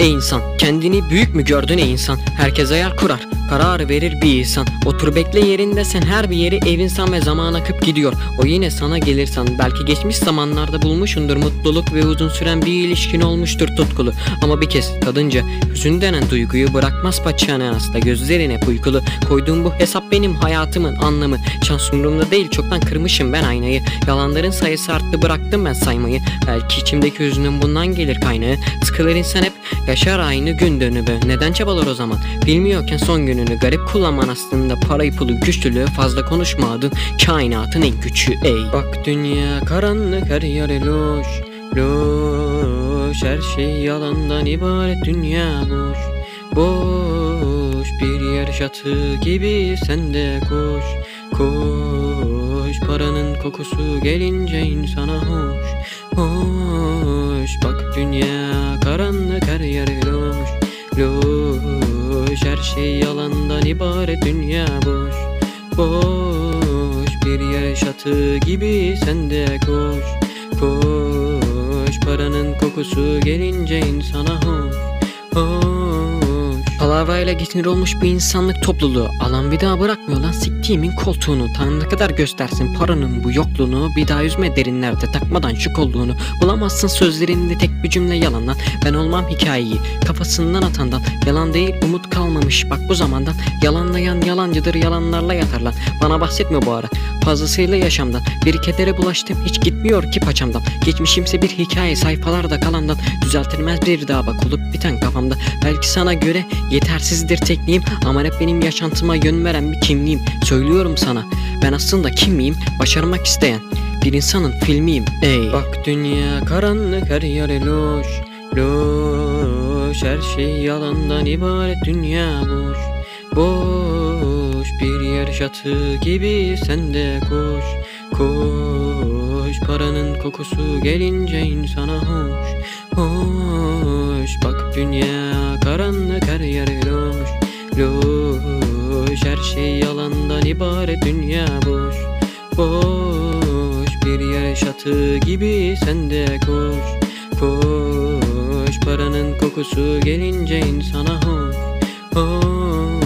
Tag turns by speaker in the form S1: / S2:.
S1: Ey insan kendini büyük mü gördün ey insan? Herkes hayal kurar karar verir bir insan. Otur bekle yerinde sen her bir yeri evinsan ve zaman akıp gidiyor. O yine sana gelirsen belki geçmiş zamanlarda bulmuşundur mutluluk Ve uzun süren bir ilişkin olmuştur tutkulu. Ama bir kez tadınca hüzün denen duyguyu bırakmaz paçana hasta Gözlerin hep uykulu. Koyduğum bu hesap benim hayatımın anlamı. Şans umurumda değil çoktan kırmışım ben aynayı. Yalanların sayısı arttı bıraktım ben saymayı. Belki içimdeki hüznün bundan gelir kaynağı. Sıkılır insan hep yaşar aynı gün dönümü. Neden çabalar o zaman? Bilmiyorken son gününü Garip kullanman aslında parayı pulu güçlülüğü Fazla konuşmadın kainatın en güçü ey. Bak dünya karanlık her yer loş Loş. Her şey yalandan ibaret dünya boş Boş bir yer çatı gibi sen de koş Koş. Paranın kokusu gelince insana Hoş şey yalandan ibaret dünya boş. Boş bir yer çatı gibi sen de koş. Koş paranın kokusu gelince insana hoş. Hoş Palavrayla geçinir olmuş bir insanlık topluluğu. Alan bir daha bırakmıyor lan. Siktiğimin koltuğunu Tanrı kadar göstersin paranın bu yokluğunu Bir daha üzme derinlerde takmadan şu kolluğunu Bulamazsın sözlerinde tek bir cümle yalandan Ben olmam hikayeyi kafasından atandan. Yalan değil umut kalmamış. Bak bu zamandan Yalanlayan yalancıdır yalanlarla yatar lan. Bana bahsetme bu ara fazlasıyla yaşamdan. Bir kedere bulaştım hiç gitmiyor ki paçamdan. Geçmişimse bir hikaye sayfalarda kalandan. Düzeltilmez bir daha bak olup biten kafamda. Belki sana göre yetersizdir tekniğim. Ama hep benim yaşantıma yön veren bir kimliğim. Söylüyorum sana ben aslında kim miyim? Başarmak isteyen bir insanın filmiyim. Ey. Bak dünya karanlık her yer loş Loş. Her şey yalandan ibaret dünya boş. Boş yer çatı gibi sen de koş Koş. Paranın kokusu gelince insana hoş Hoş. Bak dünya karanlık her yer loş Loş. Her şey yalandan ibaret dünya boş Boş. Bir yer çatı gibi sen de koş Koş. Paranın kokusu gelince insana hoş Hoş